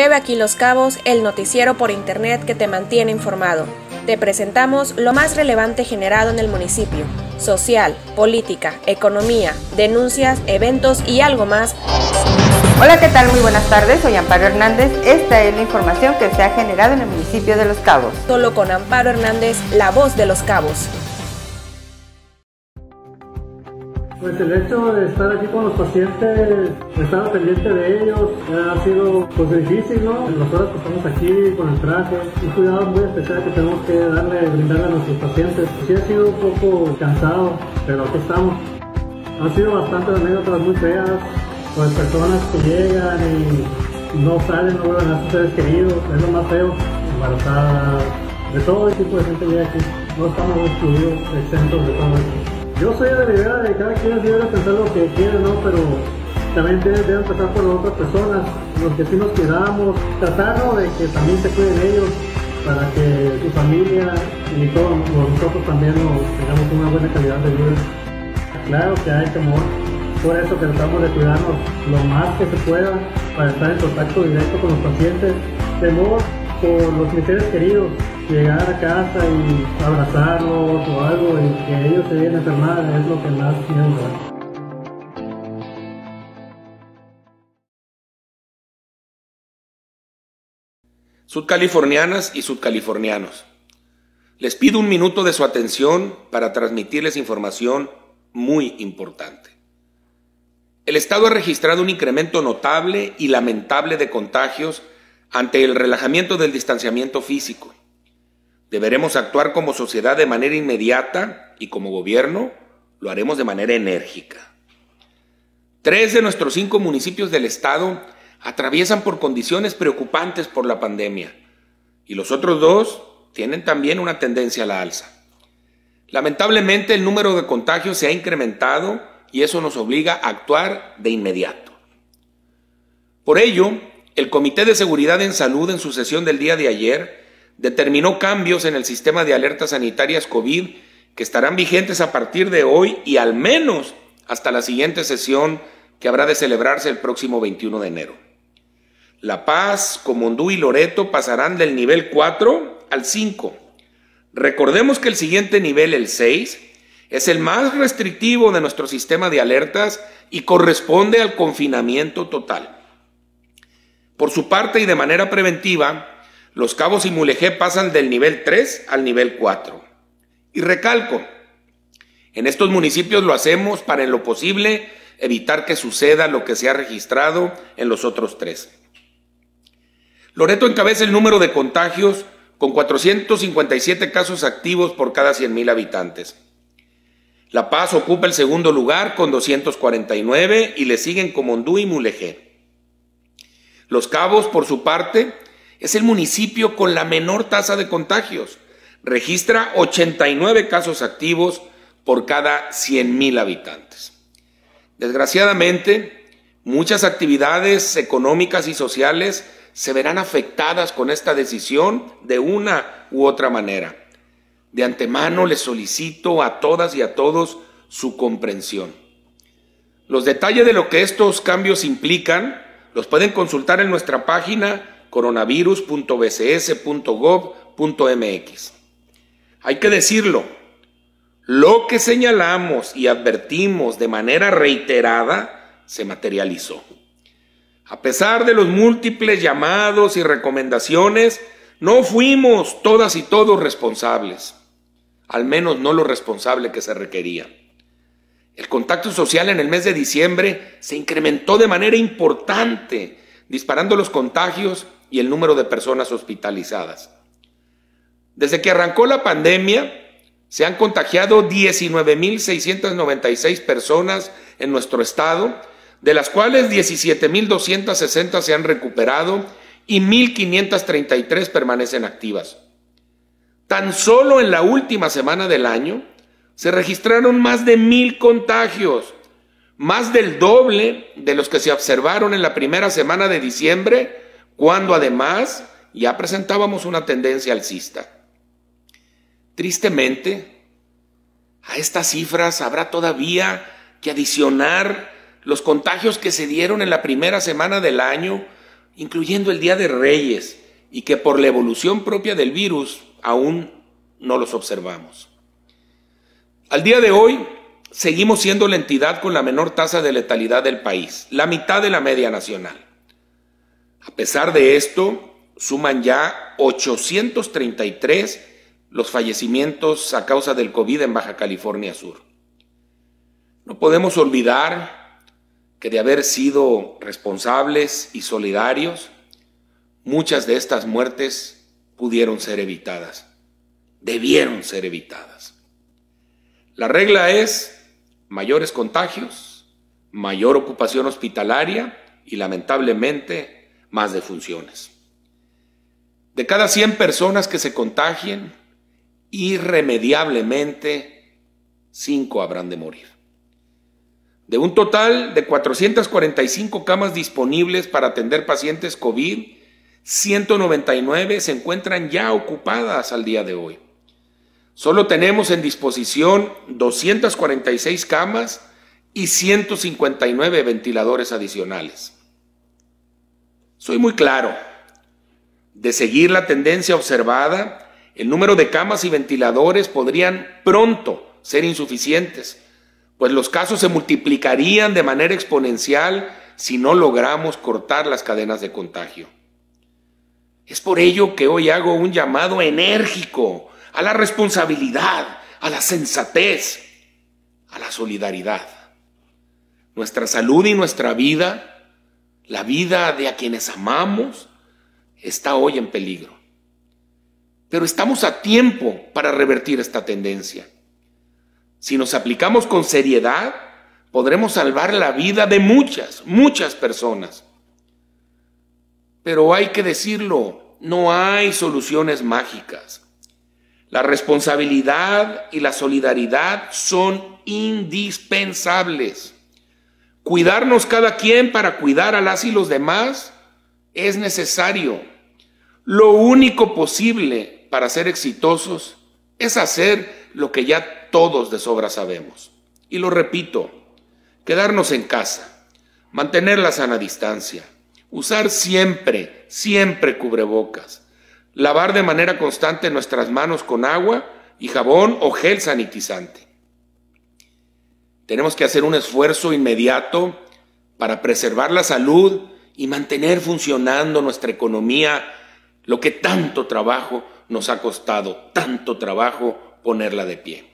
TV Aquí Los Cabos, el noticiero por internet que te mantiene informado. Te presentamos lo más relevante generado en el municipio, social, política, economía, denuncias, eventos y algo más. Hola, ¿qué tal? Muy buenas tardes, soy Amparo Hernández. Esta es la información que se ha generado en el municipio de Los Cabos. Solo con Amparo Hernández, la voz de Los Cabos. Pues el hecho de estar aquí con los pacientes, estar pendiente de ellos, ha sido pues difícil, ¿no? Horas que estamos aquí con el traje, un cuidado muy especial que tenemos que darle, brindarle a nuestros pacientes. Sí ha sido un poco cansado, pero aquí estamos. Han sido bastantes anécdotas muy feas, pues personas que llegan y no salen, no vuelven a sus seres queridos, es lo más feo, embarazadas, de todo tipo de gente llega aquí. No estamos excluidos, exentos de todo esto. Yo soy de la idea de cada quien debe pensar lo que quiere, ¿no? Pero también debe, deben pasar por otras personas, los que sí nos cuidamos, tratar de que también se cuiden ellos para que su familia y todos nosotros también tengamos una buena calidad de vida. Claro que hay temor, por eso tratamos de cuidarnos lo más que se pueda para estar en contacto directo con los pacientes. Temor por los seres queridos, llegar a casa y abrazarlos o algo y que ellos se vienen a enfermar es lo que más miedo da. Sudcalifornianas y sudcalifornianos, les pido un minuto de su atención para transmitirles información muy importante. El Estado ha registrado un incremento notable y lamentable de contagios ante el relajamiento del distanciamiento físico. Deberemos actuar como sociedad de manera inmediata y como gobierno lo haremos de manera enérgica. Tres de nuestros cinco municipios del estado atraviesan por condiciones preocupantes por la pandemia y los otros dos tienen también una tendencia a la alza. Lamentablemente el número de contagios se ha incrementado y eso nos obliga a actuar de inmediato. Por ello, el Comité de Seguridad en Salud en su sesión del día de ayer determinó cambios en el sistema de alertas sanitarias COVID que estarán vigentes a partir de hoy y al menos hasta la siguiente sesión que habrá de celebrarse el próximo 21 de enero. La Paz, Comondú y Loreto pasarán del nivel 4 al 5. Recordemos que el siguiente nivel, el 6, es el más restrictivo de nuestro sistema de alertas y corresponde al confinamiento total. Por su parte y de manera preventiva, los Cabos y Mulegé pasan del nivel 3 al nivel 4. Y recalco, en estos municipios lo hacemos para en lo posible evitar que suceda lo que se ha registrado en los otros tres. Loreto encabeza el número de contagios con 457 casos activos por cada 100.000 habitantes. La Paz ocupa el segundo lugar con 249 y le siguen Comondú y Mulegé. Los Cabos, por su parte, es el municipio con la menor tasa de contagios. Registra 89 casos activos por cada 100.000 habitantes. Desgraciadamente, muchas actividades económicas y sociales se verán afectadas con esta decisión de una u otra manera. De antemano les solicito a todas y a todos su comprensión. Los detalles de lo que estos cambios implican los pueden consultar en nuestra página coronavirus.bcs.gov.mx. Hay que decirlo, lo que señalamos y advertimos de manera reiterada se materializó. A pesar de los múltiples llamados y recomendaciones, no fuimos todas y todos responsables, al menos no lo responsable que se requería. El contacto social en el mes de diciembre se incrementó de manera importante, disparando los contagios y el número de personas hospitalizadas. Desde que arrancó la pandemia, se han contagiado 19.696 personas en nuestro estado, de las cuales 17.260 se han recuperado y 1.533 permanecen activas. Tan solo en la última semana del año se registraron más de mil contagios, más del doble de los que se observaron en la primera semana de diciembre cuando además ya presentábamos una tendencia alcista. Tristemente, a estas cifras habrá todavía que adicionar los contagios que se dieron en la primera semana del año incluyendo el Día de Reyes, y que por la evolución propia del virus aún no los observamos. Al día de hoy, seguimos siendo la entidad con la menor tasa de letalidad del país, la mitad de la media nacional. A pesar de esto, suman ya 833 los fallecimientos a causa del COVID en Baja California Sur. No podemos olvidar que de haber sido responsables y solidarios, muchas de estas muertes pudieron ser evitadas, debieron ser evitadas. La regla es mayores contagios, mayor ocupación hospitalaria y lamentablemente más defunciones. De cada 100 personas que se contagien, irremediablemente 5 habrán de morir. De un total de 445 camas disponibles para atender pacientes COVID, 199 se encuentran ya ocupadas al día de hoy. Solo tenemos en disposición 246 camas y 159 ventiladores adicionales. Soy muy claro, de seguir la tendencia observada, el número de camas y ventiladores podrían pronto ser insuficientes pues los casos se multiplicarían de manera exponencial si no logramos cortar las cadenas de contagio. Es por ello que hoy hago un llamado enérgico a la responsabilidad, a la sensatez, a la solidaridad. Nuestra salud y nuestra vida, la vida de a quienes amamos, está hoy en peligro. Pero estamos a tiempo para revertir esta tendencia. Si nos aplicamos con seriedad, podremos salvar la vida de muchas, muchas personas. Pero hay que decirlo, no hay soluciones mágicas. La responsabilidad y la solidaridad son indispensables. Cuidarnos cada quien para cuidar a las y los demás es necesario. Lo único posible para ser exitosos es hacer lo que ya todos de sobra sabemos. Y lo repito, quedarnos en casa, mantener la sana distancia, usar siempre, siempre cubrebocas, lavar de manera constante nuestras manos con agua y jabón o gel sanitizante. Tenemos que hacer un esfuerzo inmediato para preservar la salud y mantener funcionando nuestra economía, lo que tanto trabajo nos ha costado, tanto trabajo ponerla de pie.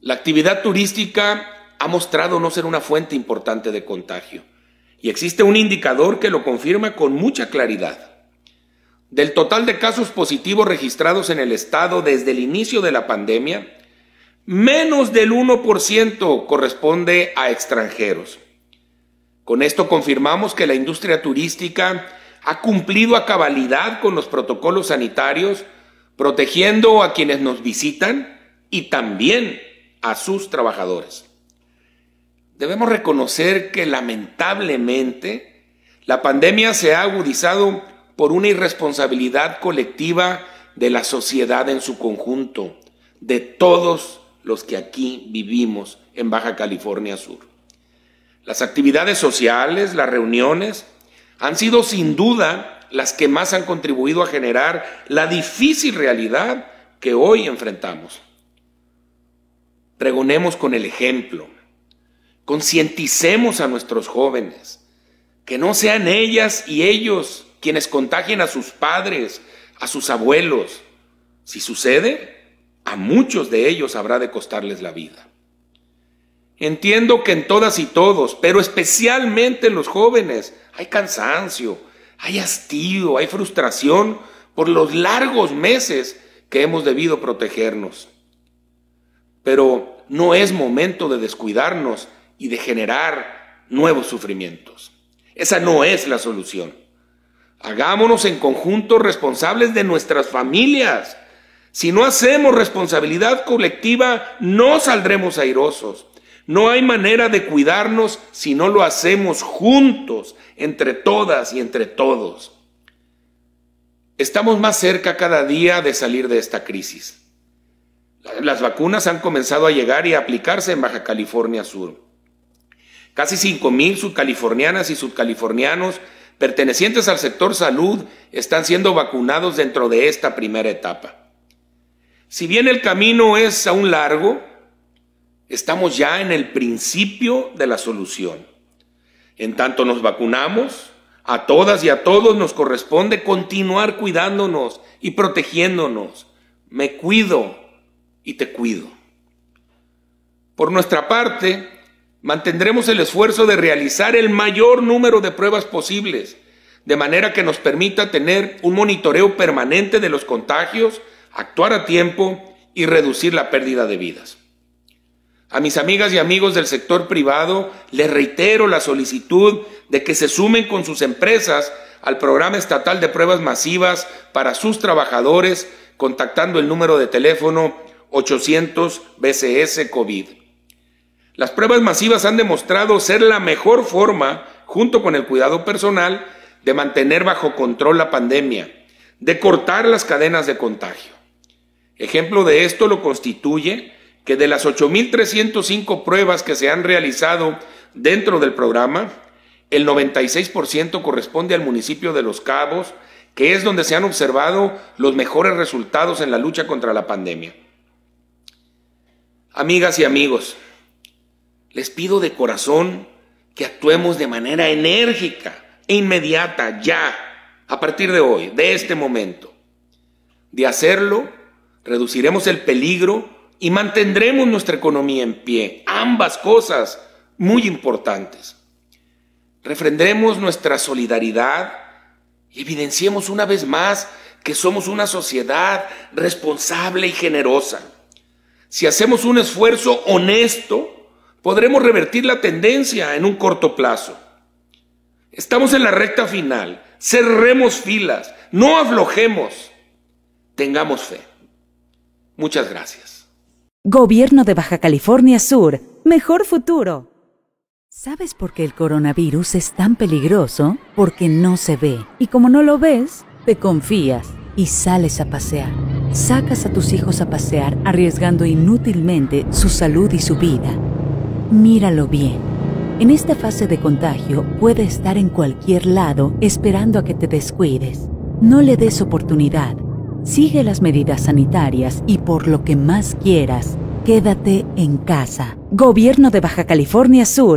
La actividad turística ha mostrado no ser una fuente importante de contagio y existe un indicador que lo confirma con mucha claridad. Del total de casos positivos registrados en el estado desde el inicio de la pandemia, menos del 1% corresponde a extranjeros. Con esto confirmamos que la industria turística ha cumplido a cabalidad con los protocolos sanitarios, protegiendo a quienes nos visitan y también a sus trabajadores. Debemos reconocer que lamentablemente la pandemia se ha agudizado por una irresponsabilidad colectiva de la sociedad en su conjunto, de todos los que aquí vivimos en Baja California Sur. Las actividades sociales, las reuniones, han sido sin duda las que más han contribuido a generar la difícil realidad que hoy enfrentamos. Pregonemos con el ejemplo. Concienticemos a nuestros jóvenes. Que no sean ellas y ellos quienes contagien a sus padres, a sus abuelos. Si sucede, a muchos de ellos habrá de costarles la vida. Entiendo que en todas y todos, pero especialmente en los jóvenes, hay cansancio, hay hastío, hay frustración por los largos meses que hemos debido protegernos pero no es momento de descuidarnos y de generar nuevos sufrimientos. Esa no es la solución. Hagámonos en conjunto responsables de nuestras familias. Si no hacemos responsabilidad colectiva, no saldremos airosos. No hay manera de cuidarnos si no lo hacemos juntos, entre todas y entre todos. Estamos más cerca cada día de salir de esta crisis. Las vacunas han comenzado a llegar y a aplicarse en Baja California Sur. Casi 5.000 subcalifornianas y subcalifornianos pertenecientes al sector salud están siendo vacunados dentro de esta primera etapa. Si bien el camino es aún largo, estamos ya en el principio de la solución. En tanto nos vacunamos, a todas y a todos nos corresponde continuar cuidándonos y protegiéndonos. Me cuido y te cuido. Por nuestra parte, mantendremos el esfuerzo de realizar el mayor número de pruebas posibles, de manera que nos permita tener un monitoreo permanente de los contagios, actuar a tiempo y reducir la pérdida de vidas. A mis amigas y amigos del sector privado les reitero la solicitud de que se sumen con sus empresas al programa estatal de pruebas masivas para sus trabajadores contactando el número de teléfono 800 BCS COVID. Las pruebas masivas han demostrado ser la mejor forma, junto con el cuidado personal, de mantener bajo control la pandemia, de cortar las cadenas de contagio. Ejemplo de esto lo constituye que de las 8.305 pruebas que se han realizado dentro del programa, el 96% corresponde al municipio de Los Cabos, que es donde se han observado los mejores resultados en la lucha contra la pandemia. Amigas y amigos, les pido de corazón que actuemos de manera enérgica e inmediata ya, a partir de hoy, de este momento. De hacerlo, reduciremos el peligro y mantendremos nuestra economía en pie. Ambas cosas muy importantes. Refrendemos nuestra solidaridad y evidenciemos una vez más que somos una sociedad responsable y generosa. Si hacemos un esfuerzo honesto, podremos revertir la tendencia en un corto plazo. Estamos en la recta final. Cerremos filas, no aflojemos, tengamos fe. Muchas gracias. Gobierno de Baja California Sur, mejor futuro. ¿Sabes por qué el coronavirus es tan peligroso? Porque no se ve. Y como no lo ves, te confías y sales a pasear. Sacas a tus hijos a pasear arriesgando inútilmente su salud y su vida. Míralo bien. En esta fase de contagio puede estar en cualquier lado esperando a que te descuides. No le des oportunidad. Sigue las medidas sanitarias y por lo que más quieras, quédate en casa. Gobierno de Baja California Sur.